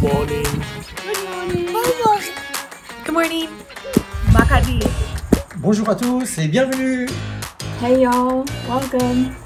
morning. Good morning. Good morning. Makadi. Bonjour à tous et bienvenue Hey y'all, welcome.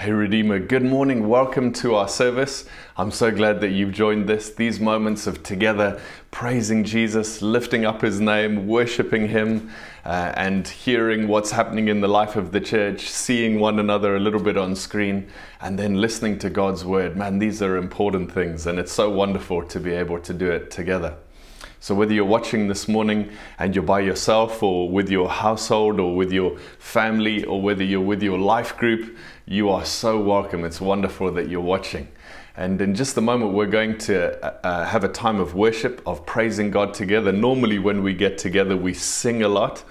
Hey Redeemer, good morning. Welcome to our service. I'm so glad that you've joined this. These moments of together praising Jesus, lifting up his name, worshiping him, uh, and hearing what's happening in the life of the church, seeing one another a little bit on screen, and then listening to God's word. Man, these are important things, and it's so wonderful to be able to do it together. So, whether you're watching this morning and you're by yourself, or with your household, or with your family, or whether you're with your life group, you are so welcome. It's wonderful that you're watching. And in just a moment, we're going to uh, uh, have a time of worship, of praising God together. Normally, when we get together, we sing a lot.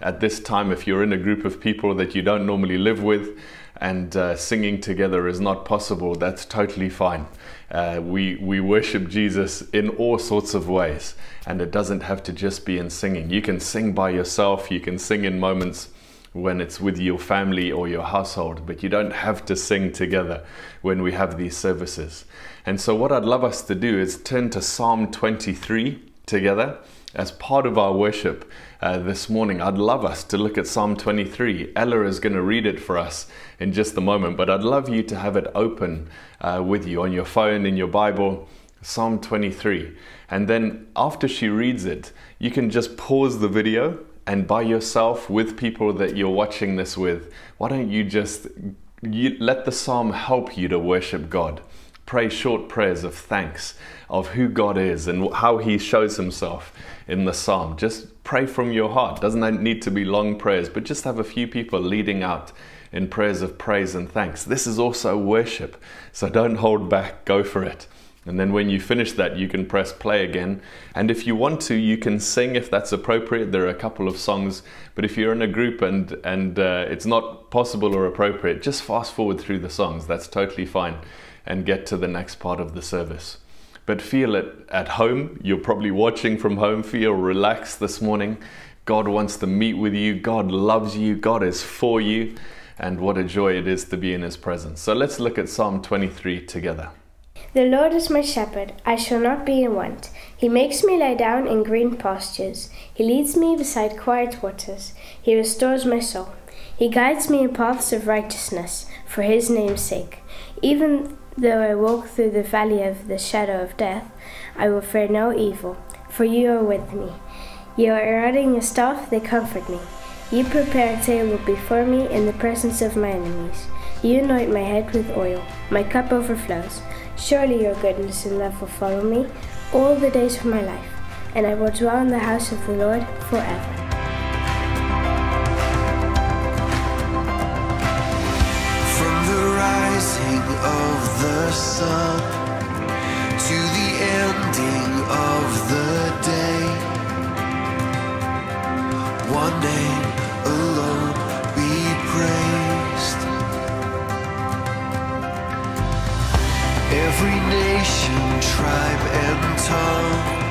At this time, if you're in a group of people that you don't normally live with, and uh, singing together is not possible, that's totally fine. Uh, we, we worship Jesus in all sorts of ways, and it doesn't have to just be in singing. You can sing by yourself, you can sing in moments when it's with your family or your household, but you don't have to sing together when we have these services. And so, what I'd love us to do is turn to Psalm 23 together as part of our worship uh, this morning. I'd love us to look at Psalm 23. Ella is going to read it for us in just a moment, but I'd love you to have it open uh, with you on your phone, in your Bible, Psalm 23. And then after she reads it, you can just pause the video and by yourself with people that you're watching this with, why don't you just you, let the psalm help you to worship God? Pray short prayers of thanks of who God is and how He shows Himself in the psalm. Just pray from your heart. Doesn't need to be long prayers, but just have a few people leading out in prayers of praise and thanks. This is also worship, so don't hold back, go for it. And then when you finish that, you can press play again. And if you want to, you can sing if that's appropriate. There are a couple of songs, but if you're in a group and and uh, it's not possible or appropriate, just fast forward through the songs. That's totally fine, and get to the next part of the service. But feel it at home. You're probably watching from home. Feel relaxed this morning. God wants to meet with you. God loves you. God is for you. And what a joy it is to be in His presence. So let's look at Psalm 23 together. The Lord is my shepherd, I shall not be in want. He makes me lie down in green pastures. He leads me beside quiet waters. He restores my soul. He guides me in paths of righteousness for his name's sake. Even though I walk through the valley of the shadow of death, I will fear no evil, for you are with me. Your rod and your staff, they comfort me. You prepare a table before me in the presence of my enemies. You anoint my head with oil. My cup overflows. Surely your goodness and love will follow me all the days of my life, and I will dwell in the house of the Lord forever. Tribe, and tongue,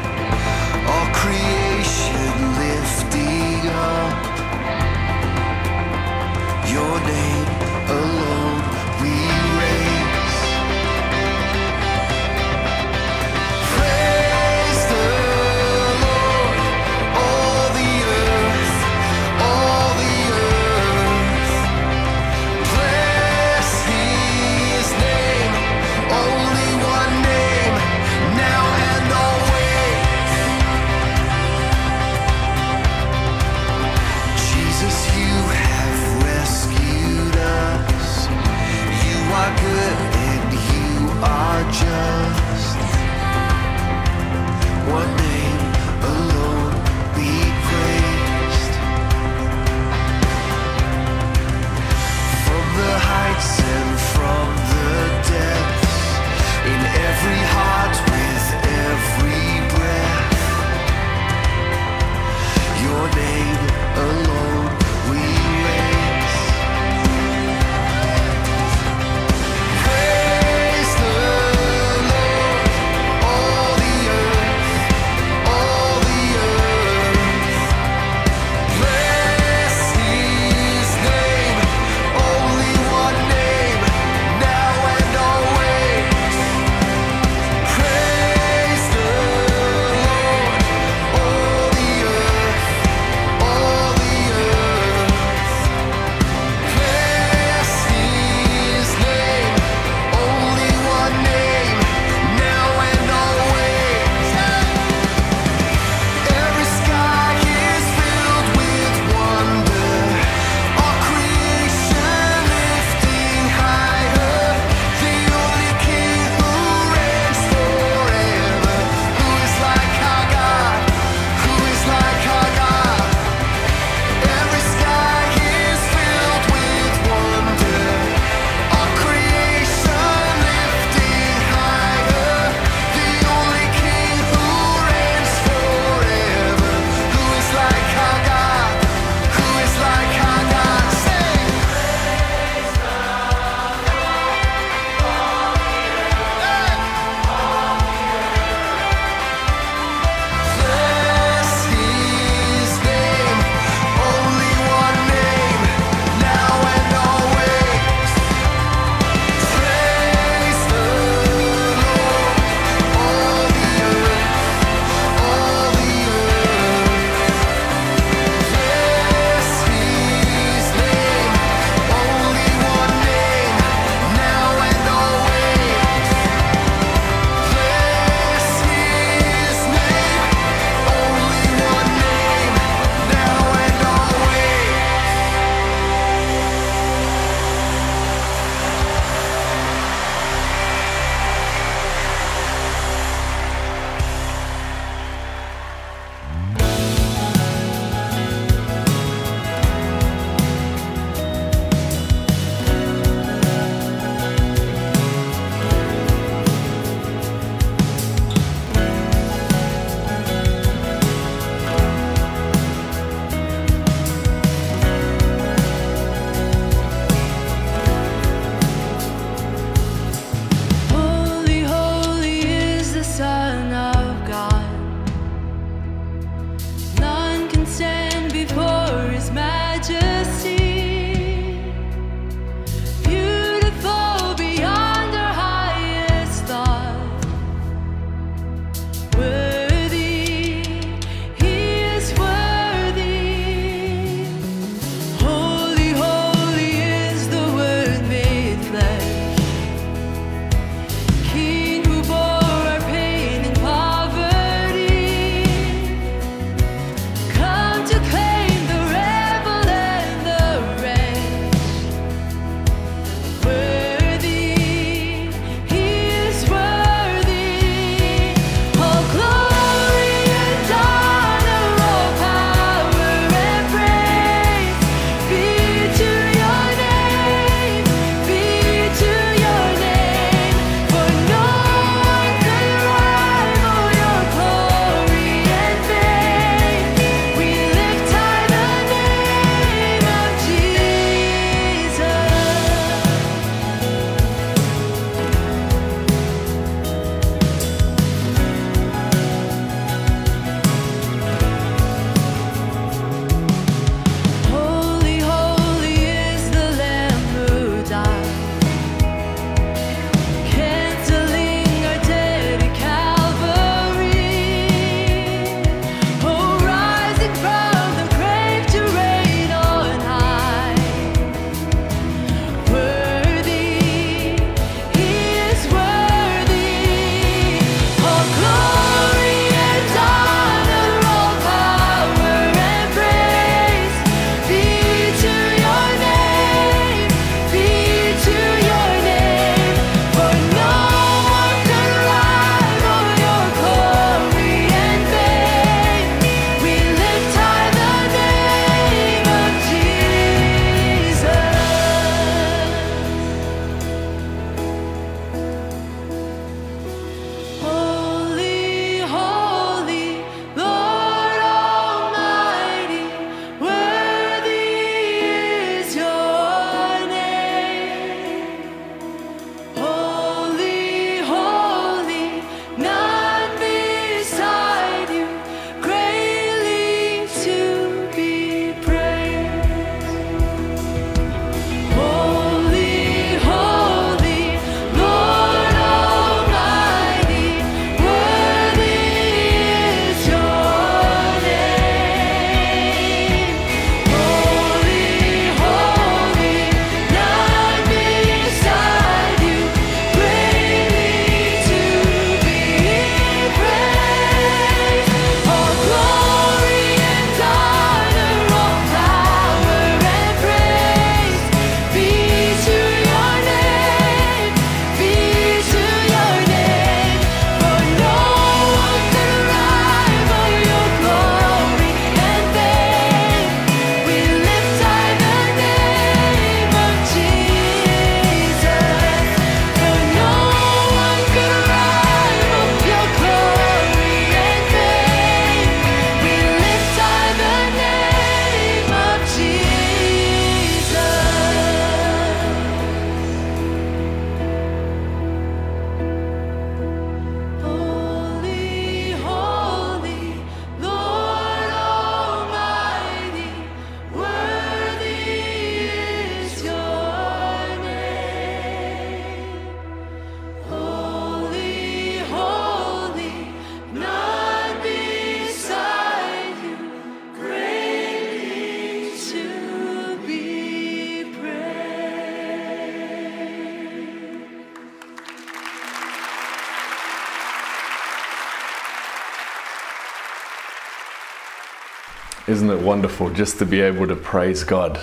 Isn't it wonderful just to be able to praise God?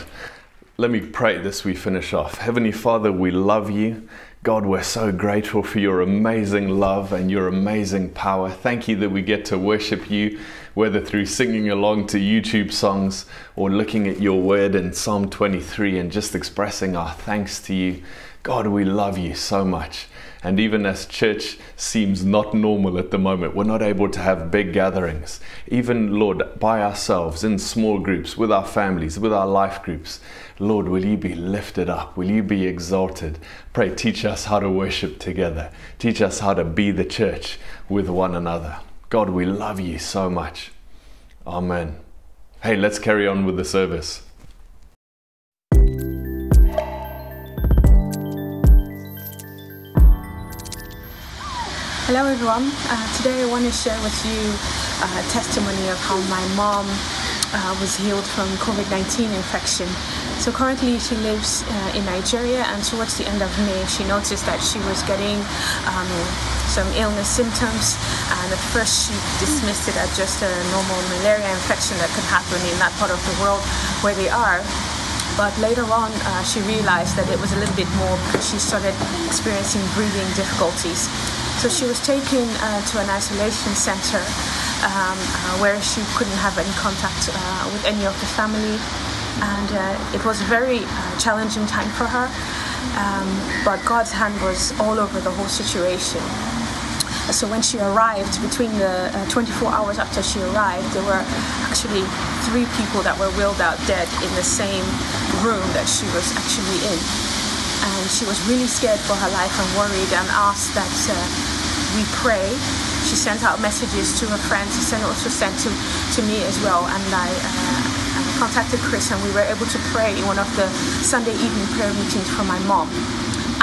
Let me pray this we finish off. Heavenly Father, we love you. God, we're so grateful for your amazing love and your amazing power. Thank you that we get to worship you, whether through singing along to YouTube songs or looking at your word in Psalm 23 and just expressing our thanks to you. God, we love you so much. And even as church seems not normal at the moment, we're not able to have big gatherings. Even, Lord, by ourselves, in small groups, with our families, with our life groups. Lord, will you be lifted up? Will you be exalted? Pray, teach us how to worship together. Teach us how to be the church with one another. God, we love you so much. Amen. Hey, let's carry on with the service. Hello everyone. Uh, today I want to share with you a testimony of how my mom uh, was healed from COVID-19 infection. So currently she lives uh, in Nigeria and towards the end of May she noticed that she was getting um, some illness symptoms and at first she dismissed it as just a normal malaria infection that could happen in that part of the world where they are. But later on, uh, she realized that it was a little bit more because she started experiencing breathing difficulties. So she was taken uh, to an isolation center um, uh, where she couldn't have any contact uh, with any of the family. And uh, it was a very uh, challenging time for her. Um, but God's hand was all over the whole situation. So when she arrived, between the uh, 24 hours after she arrived, there were actually three people that were wheeled out dead in the same room that she was actually in. And she was really scared for her life and worried and asked that uh, we pray. She sent out messages to her friends. She sent, also sent to, to me as well. And I uh, contacted Chris and we were able to pray in one of the Sunday evening prayer meetings for my mom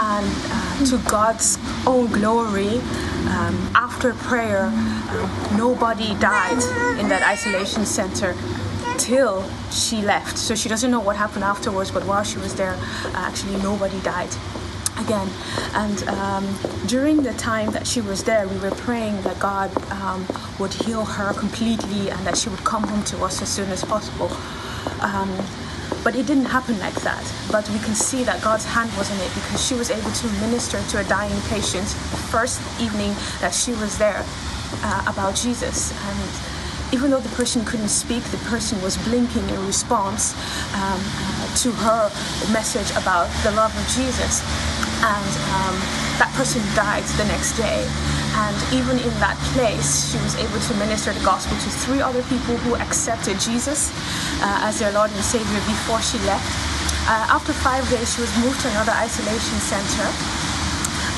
and uh, to God's own glory. Um, after prayer, uh, nobody died in that isolation center till she left. So she doesn't know what happened afterwards, but while she was there, uh, actually nobody died again. And um, during the time that she was there, we were praying that God um, would heal her completely and that she would come home to us as soon as possible. Um, but it didn't happen like that. But we can see that God's hand was in it because she was able to minister to a dying patient the first evening that she was there uh, about Jesus. And even though the person couldn't speak, the person was blinking in response um, uh, to her message about the love of Jesus. And um, that person died the next day. And even in that place, she was able to minister the gospel to three other people who accepted Jesus uh, as their Lord and Savior before she left. Uh, after five days, she was moved to another isolation center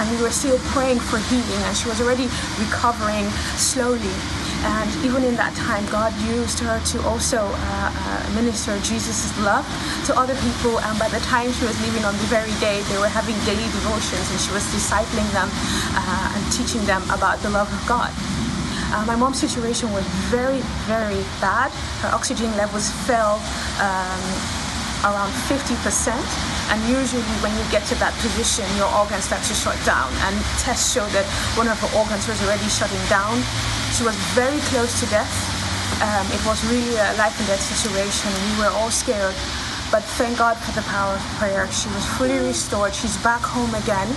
and we were still praying for healing and she was already recovering slowly and even in that time god used her to also uh, uh, minister jesus' love to other people and by the time she was leaving on the very day they were having daily devotions and she was discipling them uh, and teaching them about the love of god uh, my mom's situation was very, very bad. Her oxygen levels fell um, around 50%. And usually, when you get to that position, your organs start to shut down. And tests show that one of her organs was already shutting down. She was very close to death. Um, it was really a life and death situation. We were all scared. But thank God for the power of prayer. She was fully restored. She's back home again.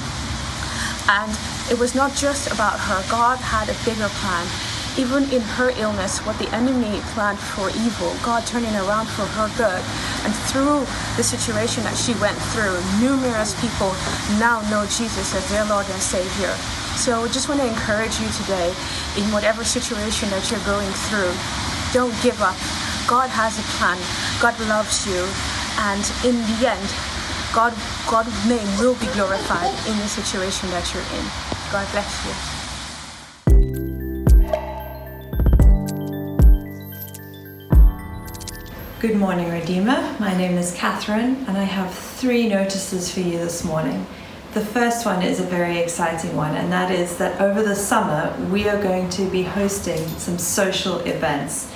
And it was not just about her. God had a bigger plan. Even in her illness, what the enemy planned for evil, God turning around for her good. And through the situation that she went through, numerous people now know Jesus as their Lord and Savior. So I just want to encourage you today, in whatever situation that you're going through, don't give up. God has a plan. God loves you. And in the end, God, God's name will be glorified in the situation that you're in. God bless you. Good morning, Redeemer. My name is Catherine, and I have three notices for you this morning. The first one is a very exciting one, and that is that over the summer we are going to be hosting some social events.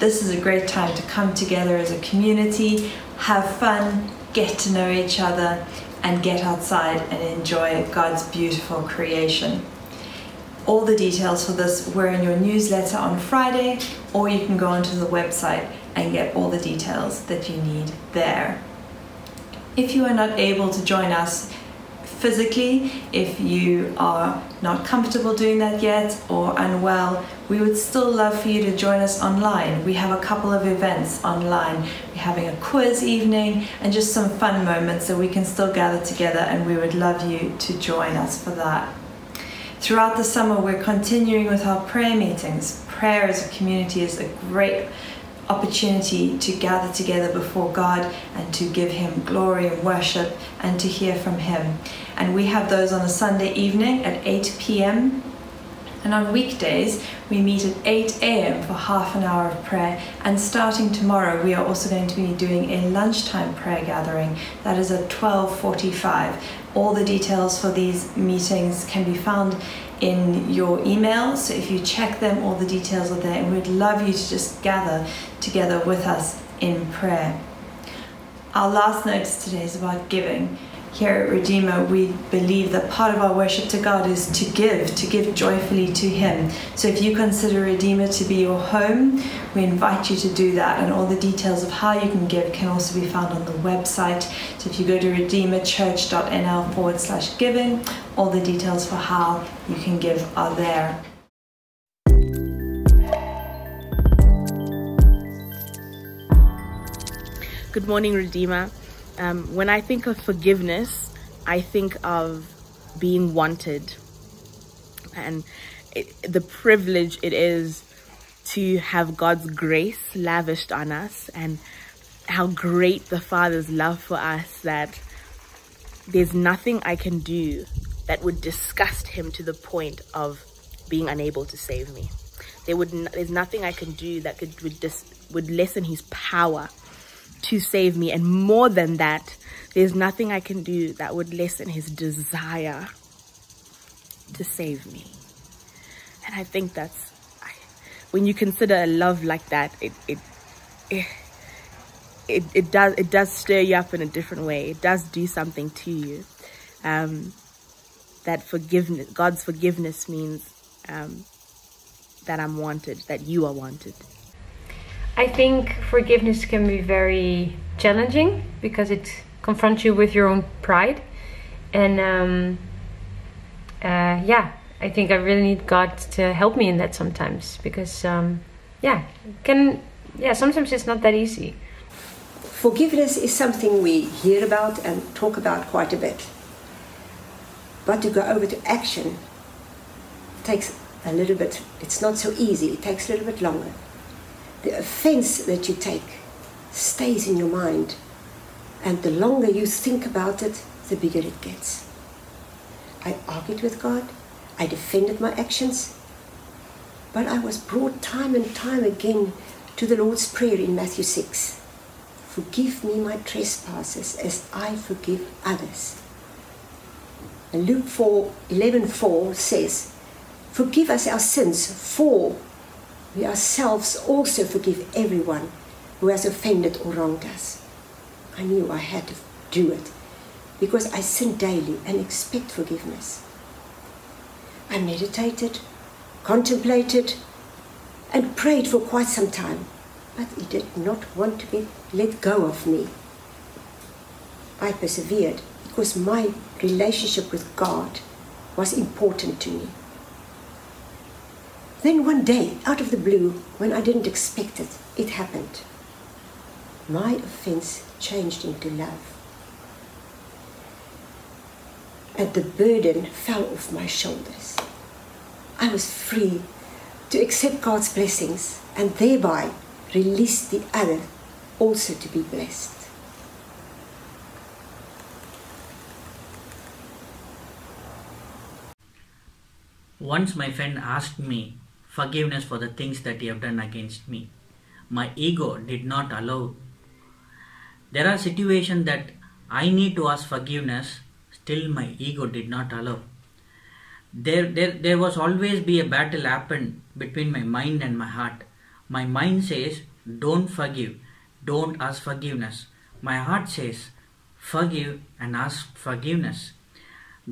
This is a great time to come together as a community, have fun, get to know each other, and get outside and enjoy God's beautiful creation. All the details for this were in your newsletter on Friday, or you can go onto the website and get all the details that you need there. If you are not able to join us physically, if you are not comfortable doing that yet or unwell, we would still love for you to join us online. We have a couple of events online. We're having a quiz evening and just some fun moments that we can still gather together, and we would love you to join us for that. Throughout the summer, we're continuing with our prayer meetings. Prayer as a community is a great opportunity to gather together before God and to give Him glory and worship and to hear from Him. And we have those on a Sunday evening at 8 p.m. And on weekdays, we meet at 8 a.m. for half an hour of prayer. And starting tomorrow, we are also going to be doing a lunchtime prayer gathering. That is at 12:45. All the details for these meetings can be found in your emails. So if you check them, all the details are there. And we'd love you to just gather together with us in prayer. Our last notice today is about giving. Here at Redeemer, we believe that part of our worship to God is to give, to give joyfully to Him. So if you consider Redeemer to be your home, we invite you to do that. And all the details of how you can give can also be found on the website. So if you go to redeemerchurch.nl forward slash giving, all the details for how you can give are there. Good morning, Redeemer. Um, when I think of forgiveness, I think of being wanted and it, the privilege it is to have God's grace lavished on us and how great the Father's love for us that there's nothing I can do that would disgust him to the point of being unable to save me. There would there's nothing I can do that could would dis, would lessen his power to save me and more than that there's nothing I can do that would lessen his desire to save me. And I think that's when you consider a love like that it it, it it, it does it does stir you up in a different way. It does do something to you. Um, that forgiveness, God's forgiveness means um, that I'm wanted, that you are wanted. I think forgiveness can be very challenging because it confronts you with your own pride. And um, uh, yeah, I think I really need God to help me in that sometimes because um, yeah, can yeah sometimes it's not that easy. Forgiveness is something we hear about and talk about quite a bit. But to go over to action takes a little bit, it's not so easy, it takes a little bit longer. The offense that you take stays in your mind, and the longer you think about it, the bigger it gets. I argued with God, I defended my actions, but I was brought time and time again to the Lord's Prayer in Matthew 6. Forgive me my trespasses as I forgive others. And Luke 4 11 4 says, Forgive us our sins, for we ourselves also forgive everyone who has offended or wronged us. I knew I had to do it because I sin daily and expect forgiveness. I meditated, contemplated, and prayed for quite some time, but he did not want to be let go of me. I persevered because my relationship with God was important to me. Then one day, out of the blue, when I didn't expect it, it happened. My offense changed into love. And the burden fell off my shoulders. I was free to accept God's blessings and thereby release the other also to be blessed. Once my friend asked me forgiveness for the things that he have done against me. My ego did not allow. There are situations that I need to ask forgiveness, still my ego did not allow. There, there, there was always be a battle happen between my mind and my heart. My mind says, don't forgive, don't ask forgiveness. My heart says, forgive and ask forgiveness.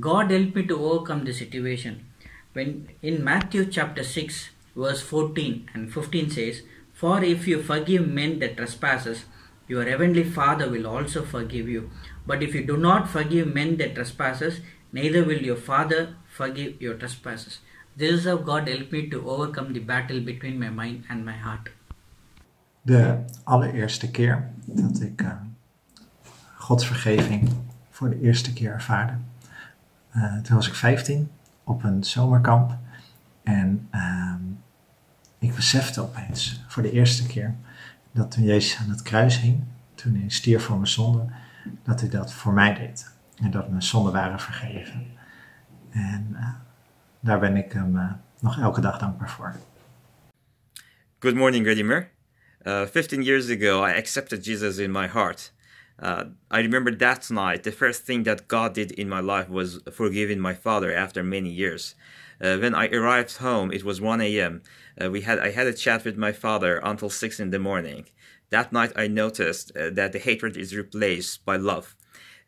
God helped me to overcome the situation. When in Matthew chapter 6, verse 14 and 15 says, For if you forgive men their trespasses, your heavenly Father will also forgive you. But if you do not forgive men their trespasses, neither will your Father forgive your trespasses. This is how God helped me to overcome the battle between my mind and my heart. De allereerste keer dat ik eh, Gods vergeving voor de eerste keer ervaarde. Eh, toen was ik 15 op een zomerkamp. En ehm, ik besefte opeens voor de eerste keer dat toen Jezus aan het kruis hing, toen hij stierf voor mijn zonde, dat hij dat voor mij deed. En dat mijn zonden waren vergeven. En eh, daar ben ik hem eh, nog elke dag dankbaar voor. Good morning, Redeemer. Uh, 15 years ago, I accepted Jesus in my heart. Uh, I remember that night, the first thing that God did in my life was forgiving my father after many years. Uh, when I arrived home, it was 1 a.m. Uh, we had I had a chat with my father until 6 in the morning. That night, I noticed uh, that the hatred is replaced by love,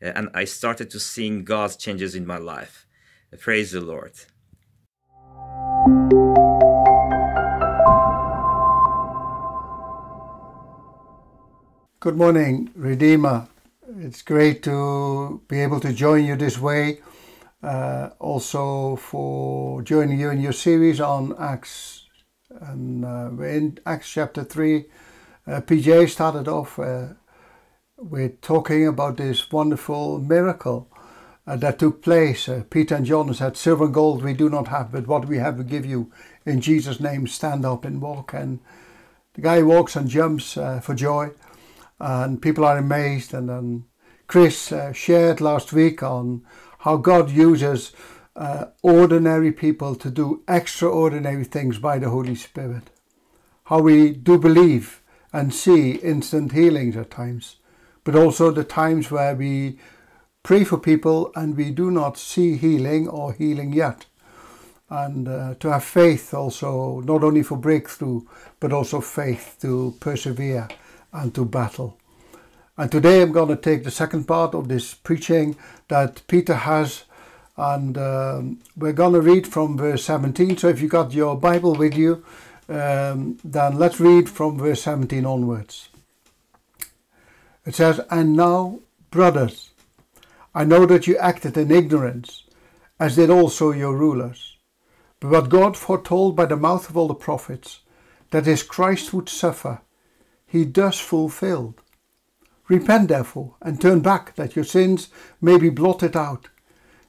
uh, and I started to see God's changes in my life. praise the Lord. Good morning, Redeemer. It's great to be able to join you this way. Uh, also, for joining you in your series on Acts. And uh, we're in Acts chapter 3. Uh, PJ started off uh, with talking about this wonderful miracle uh, that took place. Uh, Peter and John said, Silver and gold we do not have, but what we have we give you. In Jesus' name, stand up and walk. And the guy walks and jumps for joy and people are amazed. And then Chris uh, shared last week on how God uses uh, ordinary people to do extraordinary things by the Holy Spirit. How we do believe and see instant healings at times, but also the times where we pray for people and we do not see healing or healing yet. And uh, to have faith also, not only for breakthrough, but also faith to persevere and to battle. And today I'm going to take the second part of this preaching that Peter has, and um, we're going to read from verse 17. So if you got your Bible with you, um, then let's read from verse 17 onwards. It says, And now, brothers, I know that you acted in ignorance, as did also your rulers. But God foretold by the mouth of all the prophets, that his Christ would suffer, he thus fulfilled. Repent therefore, and turn back, that your sins may be blotted out,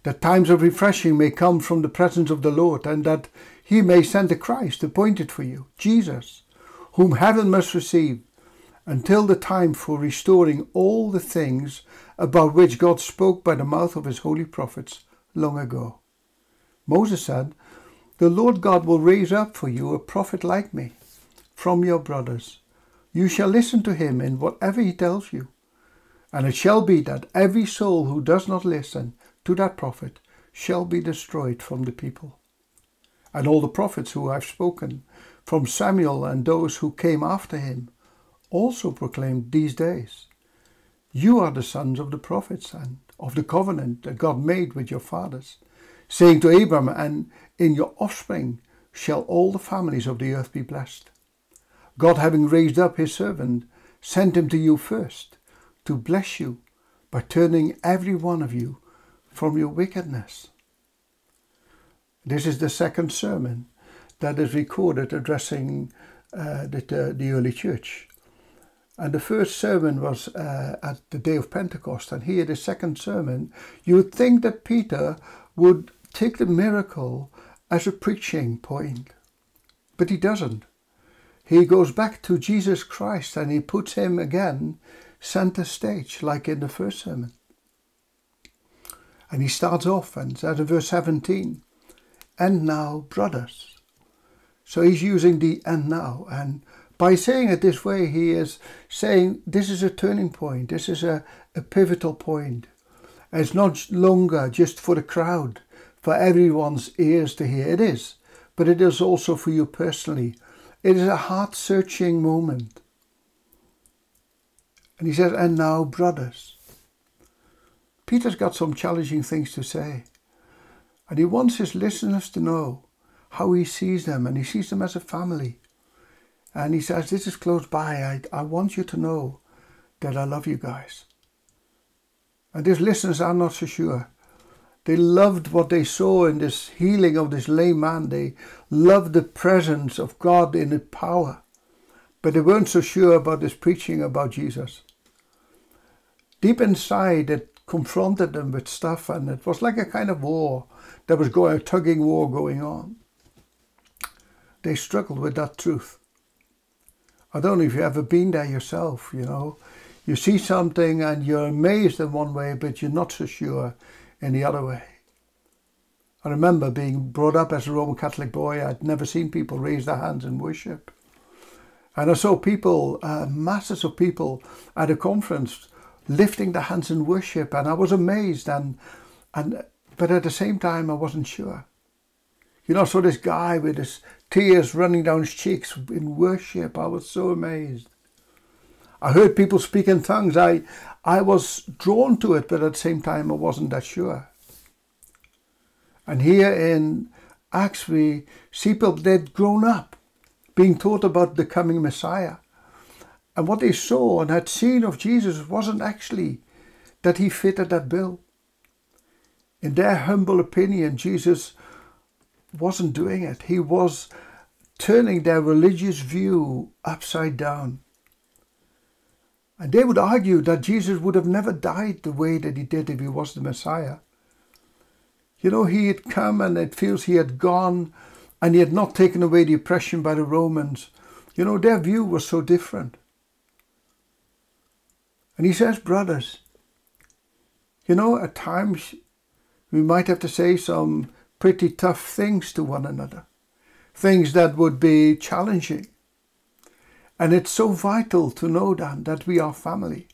that times of refreshing may come from the presence of the Lord, and that he may send the Christ appointed for you, Jesus, whom heaven must receive, until the time for restoring all the things about which God spoke by the mouth of his holy prophets long ago. Moses said, The Lord God will raise up for you a prophet like me from your brothers. You shall listen to him in whatever he tells you. And it shall be that every soul who does not listen to that prophet shall be destroyed from the people. And all the prophets who have spoken, from Samuel and those who came after him, also proclaimed these days. You are the sons of the prophets and of the covenant that God made with your fathers, saying to Abram, And in your offspring shall all the families of the earth be blessed. God, having raised up his servant, sent him to you first to bless you by turning every one of you from your wickedness. This is the second sermon that is recorded addressing uh, the, the, early church. And the first sermon was uh, at the day of Pentecost, and here the second sermon. You would think that Peter would take the miracle as a preaching point, but he doesn't. He goes back to Jesus Christ and he puts him again center stage, like in the first sermon. And he starts off and says in verse 17, And now, brothers. So he's using the and now. And by saying it this way, he is saying this is a turning point, this is a, a pivotal point. It's not longer just for the crowd, for everyone's ears to hear. It is, but it is also for you personally. It is a heart searching moment. And he says, And now, brothers. Peter's got some challenging things to say. And he wants his listeners to know how he sees them, and he sees them as a family. And he says, This is close by. I, I want you to know that I love you guys. And his listeners are not so sure. They loved what they saw in this healing of this lame man. They loved the presence of God in the power. But they weren't so sure about this preaching about Jesus. Deep inside, it confronted them with stuff, and it was like a kind of war. There was going, a tugging war going on. They struggled with that truth. I don't know if you've ever been there yourself, you know. You see something and you're amazed in one way, but you're not so sure in the other way. I remember being brought up as a Roman Catholic boy. I'd never seen people raise their hands in worship. And I saw people, uh, masses of people at a conference lifting their hands in worship, and I was amazed. And, and but at the same time, I wasn't sure. You know, I saw this guy with his tears running down his cheeks in worship. I was so amazed. I heard people speak in tongues. I, I was drawn to it, but at the same time, I wasn't that sure. And here in Acts, we see people they'd grown up, being taught about the coming Messiah. And what they saw and had seen of Jesus wasn't actually that he fitted that bill. In their humble opinion, Jesus wasn't doing it. He was turning their religious view upside down. And they would argue that Jesus would have never died the way that he did if he was the Messiah. You know, he had come and it feels he had gone and he had not taken away the oppression by the Romans. You know, their view was so different. And he says, brothers, you know, at times we might have to say some pretty tough things to one another, things that would be challenging. And it's so vital to know that, that we are family.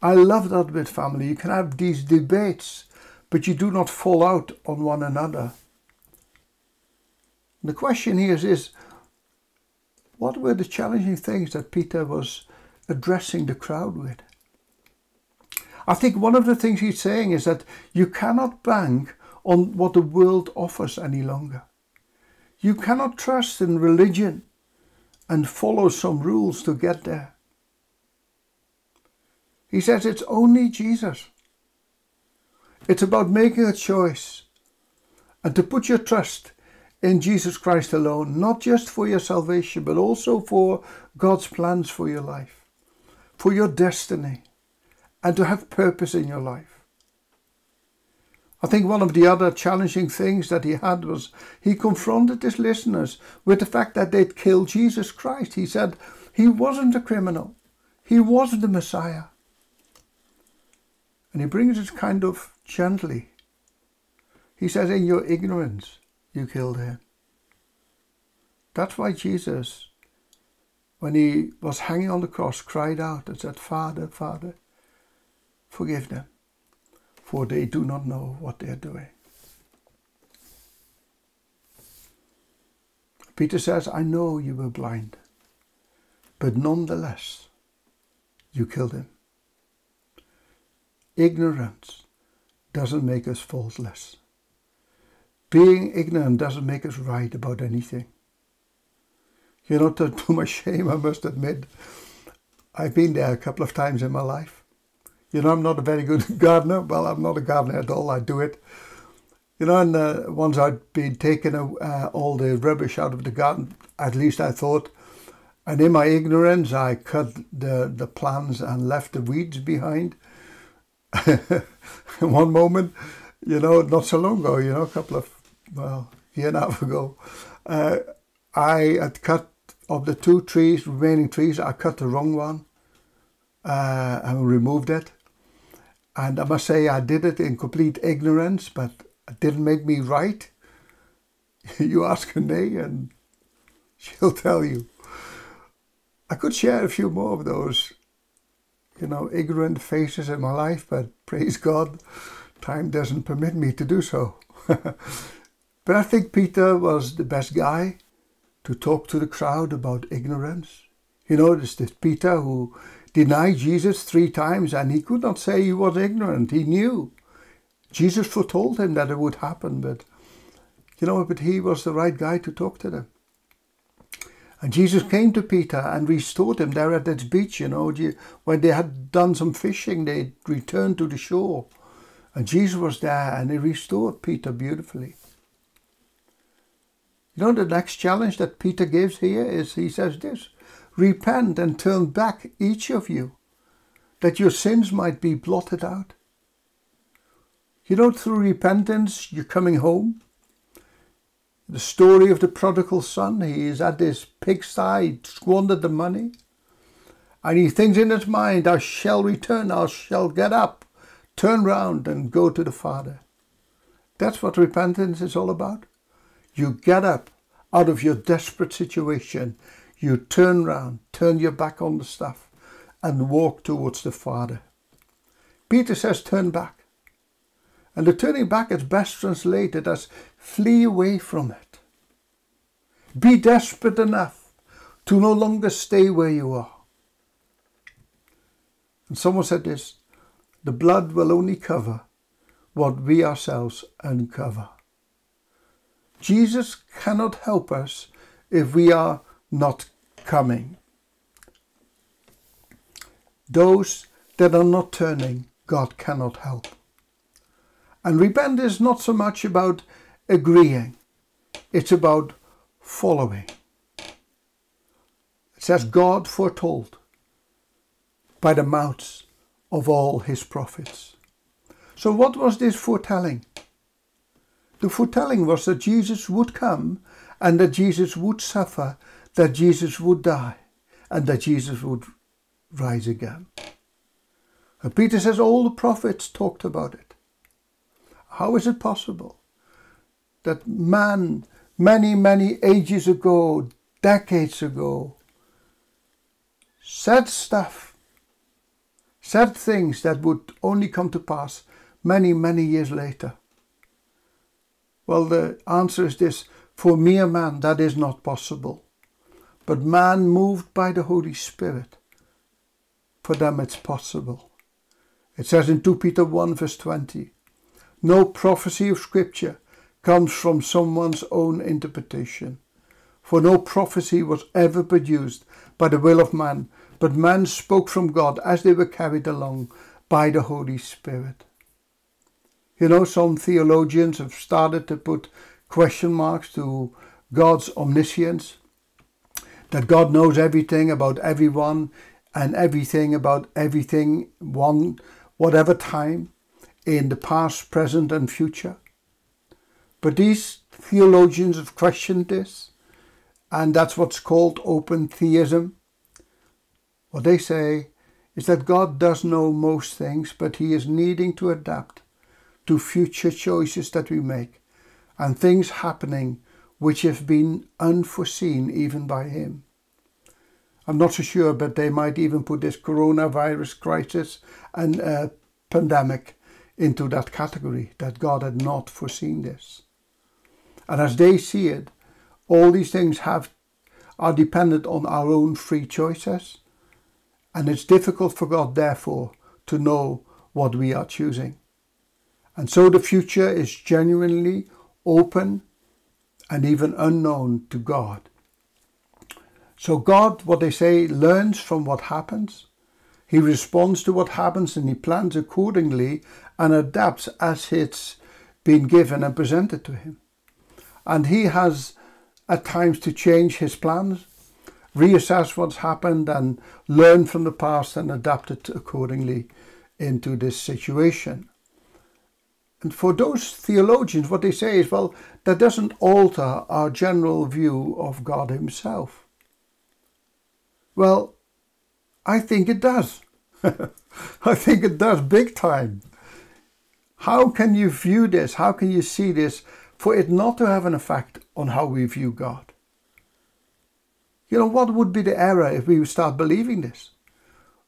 I love that with family. You can have these debates, but you do not fall out on one another. The question here is, is what were the challenging things that Peter was addressing the crowd with? I think one of the things he's saying is that you cannot bank on what the world offers any longer. You cannot trust in religion and follow some rules to get there. He says it's only Jesus. It's about making a choice and to put your trust in Jesus Christ alone, not just for your salvation, but also for God's plans for your life, for your destiny, and to have purpose in your life. I think one of the other challenging things that he had was he confronted his listeners with the fact that they'd killed Jesus Christ. He said he wasn't a criminal, he was the Messiah. And he brings it kind of gently. He says, In your ignorance, you killed him. That's why Jesus, when he was hanging on the cross, cried out and said, Father, Father, forgive them for they do not know what they are doing. Peter says, I know you were blind, but nonetheless, you killed him. Ignorance doesn't make us faultless. Being ignorant doesn't make us right about anything. You know, to, to my shame, I must admit, I've been there a couple of times in my life. You know, I'm not a very good gardener. Well, I'm not a gardener at all. I do it. You know, and uh, once I'd been taking uh, all the rubbish out of the garden, at least I thought, and in my ignorance, I cut the, the plants and left the weeds behind. one moment, you know, not so long ago, you know, a couple of, well, year and a half ago, uh, I had cut of the two trees, remaining trees, I cut the wrong one uh, and removed it. And I must say, I did it in complete ignorance, but it didn't make me right. you ask Renee, and she'll tell you. I could share a few more of those, you know, ignorant faces in my life, but praise God, time doesn't permit me to do so. but I think Peter was the best guy to talk to the crowd about ignorance. You know, this, this Peter who denied Jesus three times and he could not say he was ignorant. He knew. Jesus foretold him that it would happen, but you know, but he was the right guy to talk to them. And Jesus came to Peter and restored him there at that beach, you know, when they had done some fishing, they returned to the shore. And Jesus was there and he restored Peter beautifully. You know, the next challenge that Peter gives here is he says this Repent and turn back, each of you, that your sins might be blotted out. You know, through repentance, you're coming home. The story of the prodigal son, he is at this pigsty, he squandered the money, and he thinks in his mind, I shall return, I shall get up, turn round, and go to the Father. That's what repentance is all about. You get up out of your desperate situation, you turn round, turn your back on the stuff, and walk towards the Father. Peter says, Turn back. And the turning back is best translated as flee away from it. Be desperate enough to no longer stay where you are. And someone said this the blood will only cover what we ourselves uncover. Jesus cannot help us if we are not coming. Those that are not turning, God cannot help. And repent is not so much about agreeing, it's about following. It says, God foretold by the mouths of all his prophets. So, what was this foretelling? The foretelling was that Jesus would come and that Jesus would suffer, that Jesus would die, and that Jesus would rise again. And Peter says all the prophets talked about it. How is it possible that man, many, many ages ago, decades ago, said stuff, said things that would only come to pass many, many years later? Well, the answer is this for mere man, that is not possible. But man moved by the Holy Spirit, for them it's possible. It says in 2 Peter 1, verse 20 No prophecy of Scripture comes from someone's own interpretation. For no prophecy was ever produced by the will of man, but man spoke from God as they were carried along by the Holy Spirit. You know, some theologians have started to put question marks to God's omniscience, that God knows everything about everyone and everything about everything, one, whatever time, in the past, present, and future. But these theologians have questioned this, and that's what's called open theism. What they say is that God does know most things, but He is needing to adapt to future choices that we make and things happening which have been unforeseen even by Him. I'm not so sure, but they might even put this coronavirus crisis and uh, pandemic into that category, that God had not foreseen this. And as they see it, all these things have are dependent on our own free choices, and it's difficult for God, therefore, to know what we are choosing. And so the future is genuinely open and even unknown to God. So God, what they say, learns from what happens. He responds to what happens and he plans accordingly and adapts as it's been given and presented to him. And he has at times to change his plans, reassess what's happened and learn from the past and adapt it accordingly into this situation. And for those theologians, what they say is, well, that doesn't alter our general view of God Himself. Well, I think it does. I think it does big time. How can you view this? How can you see this for it not to have an effect on how we view God? You know, what would be the error if we would start believing this?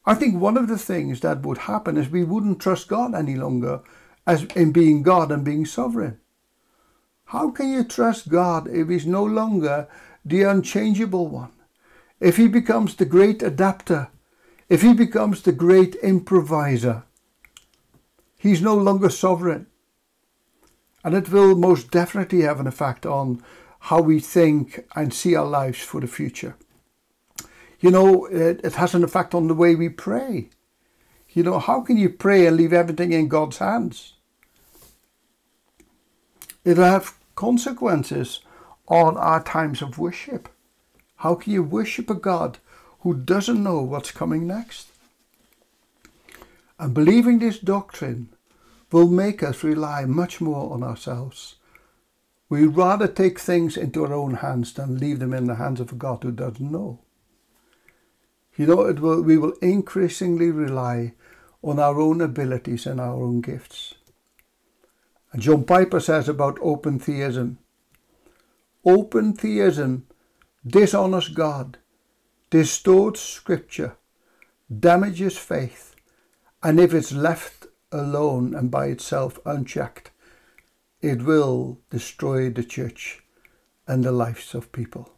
I think one of the things that would happen is we wouldn't trust God any longer as in being God and being sovereign. How can you trust God if He's no longer the unchangeable one? If He becomes the great adapter, if He becomes the great improviser, He's no longer sovereign. And it will most definitely have an effect on how we think and see our lives for the future. You know, it, it has an effect on the way we pray. You know, how can you pray and leave everything in God's hands? It'll have consequences on our times of worship. How can you worship a God who doesn't know what's coming next? And believing this doctrine will make us rely much more on ourselves. We rather take things into our own hands than leave them in the hands of a God who doesn't know. You know, it will, we will increasingly rely on our own abilities and our own gifts. And John Piper says about open theism open theism dishonors God, distorts scripture, damages faith, and if it's left alone and by itself unchecked, it will destroy the church and the lives of people.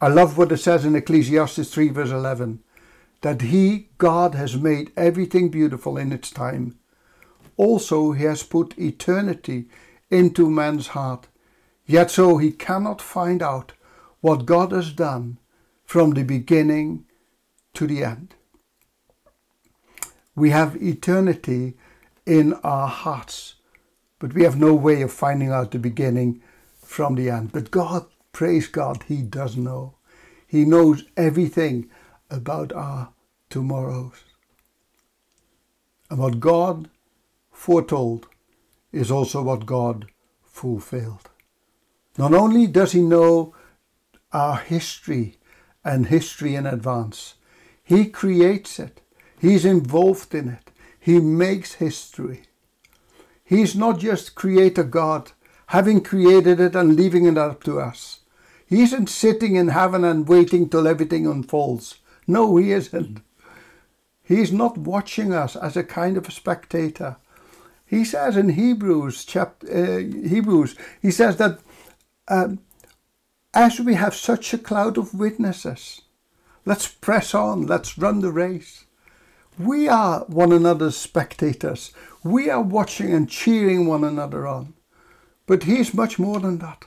I love what it says in Ecclesiastes 3, verse 11 that He, God, has made everything beautiful in its time. Also, He has put eternity into man's heart, yet so he cannot find out what God has done from the beginning to the end. We have eternity in our hearts, but we have no way of finding out the beginning from the end. But God, praise God, He does know. He knows everything about our tomorrows. And what God foretold is also what God fulfilled. Not only does He know our history and history in advance, He creates it, He's involved in it, He makes history. He's not just creator God, having created it and leaving it up to us. He isn't sitting in heaven and waiting till everything unfolds. No, he isn't. He's not watching us as a kind of a spectator. He says in Hebrews, chapter, uh, Hebrews, he says that um, as we have such a cloud of witnesses, let's press on, let's run the race. We are one another's spectators. We are watching and cheering one another on. But he's much more than that.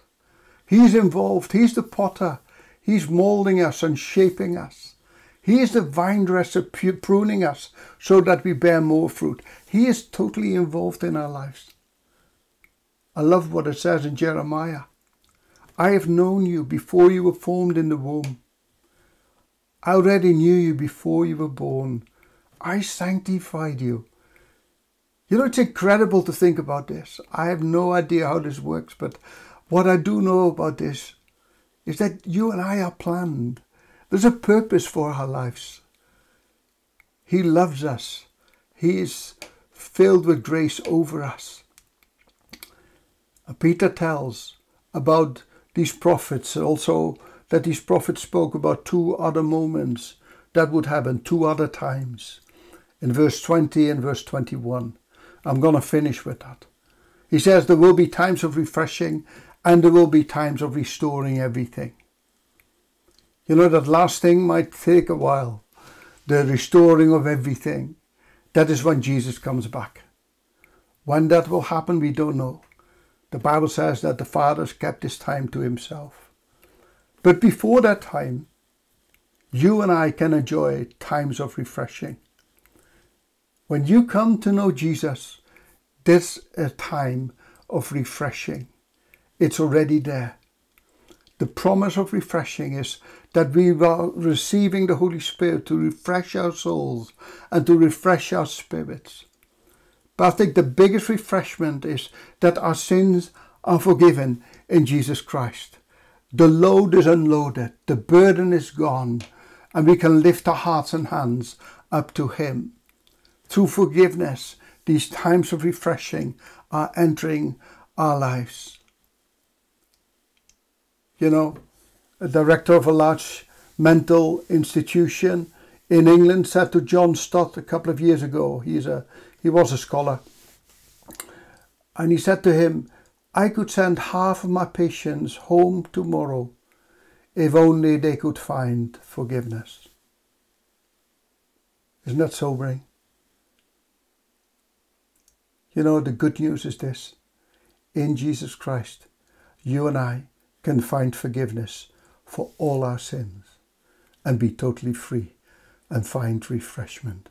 He's involved. He's the potter. He's molding us and shaping us. He is the vine dresser pruning us so that we bear more fruit. He is totally involved in our lives. I love what it says in Jeremiah. I have known you before you were formed in the womb. I already knew you before you were born. I sanctified you. You know, it's incredible to think about this. I have no idea how this works, but what I do know about this is that you and I are planned. There's a purpose for our lives. He loves us. He is filled with grace over us. Peter tells about these prophets, also that these prophets spoke about two other moments that would happen, two other times. In verse 20 and verse 21. I'm going to finish with that. He says there will be times of refreshing and there will be times of restoring everything. You know, that last thing might take a while. The restoring of everything. That is when Jesus comes back. When that will happen, we don't know. The Bible says that the Father's kept this time to himself. But before that time, you and I can enjoy times of refreshing. When you come to know Jesus, this is a time of refreshing. It's already there. The promise of refreshing is that we are receiving the Holy Spirit to refresh our souls and to refresh our spirits. But I think the biggest refreshment is that our sins are forgiven in Jesus Christ. The load is unloaded, the burden is gone, and we can lift our hearts and hands up to Him. Through forgiveness, these times of refreshing are entering our lives. You know, a director of a large mental institution in England said to John Stott a couple of years ago, he's a, he was a scholar, and he said to him, I could send half of my patients home tomorrow if only they could find forgiveness. Isn't that sobering? You know, the good news is this in Jesus Christ, you and I can find forgiveness for all our sins. and be totally free and find refreshment.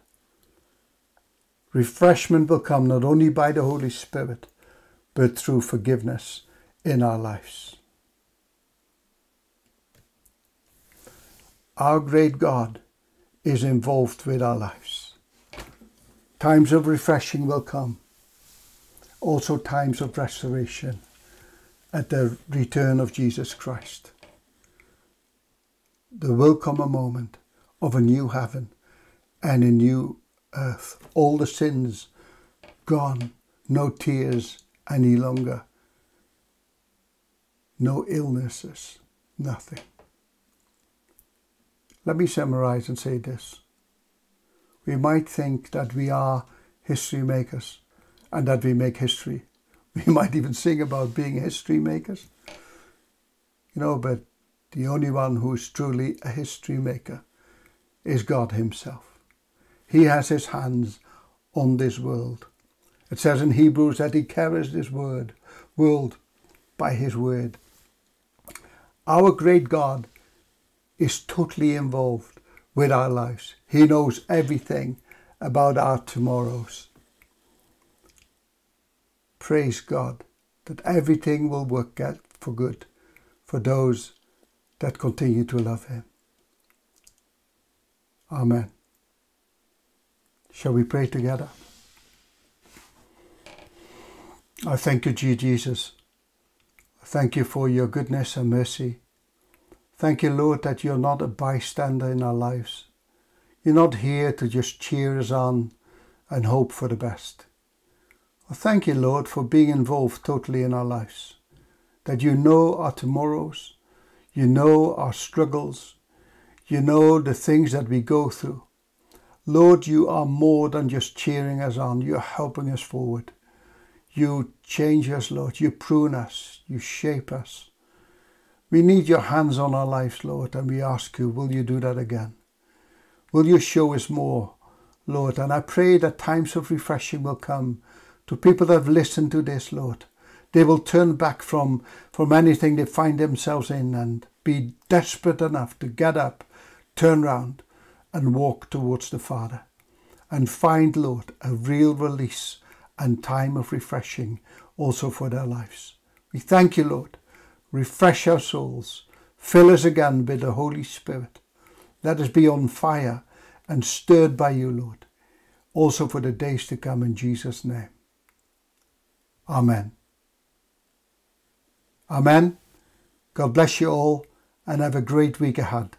Refreshment will come not only by the Holy Spirit, but through forgiveness in our lives. Our great God is involved with our lives. Times of refreshing will come, also times of restoration at the return of Jesus Christ. There will come a moment of a new heaven and a new earth. All the sins gone, no tears any longer, no illnesses, nothing. Let me summarize and say this. We might think that we are history makers and that we make history. We might even sing about being history makers. You know, but the only one who is truly a history maker is God Himself. He has His hands on this world. It says in Hebrews that He carries this word, world by His word. Our great God is totally involved with our lives. He knows everything about our tomorrows. Praise God that everything will work out for good for those that continue to love Him. Amen. Shall we pray together? I thank you, Jesus. I thank you for your goodness and mercy. Thank you, Lord, that you're not a bystander in our lives. You're not here to just cheer us on and hope for the best. I thank you, Lord, for being involved totally in our lives. That you know our tomorrows, you know our struggles, you know the things that we go through. Lord, you are more than just cheering us on, you're helping us forward. You change us, Lord, you prune us, you shape us. We need your hands on our lives, Lord, and we ask you, will you do that again? Will you show us more, Lord? And I pray that times of refreshing will come to people that have listened to this, Lord. They will turn back from, from anything they find themselves in and be desperate enough to get up, turn round, and walk towards the Father. And find, Lord, a real release and time of refreshing also for their lives. We thank you, Lord. Refresh our souls. Fill us again with the Holy Spirit. Let us be on fire and stirred by you, Lord, also for the days to come in Jesus' name. Amen. Amen. God bless you all and have a great week ahead.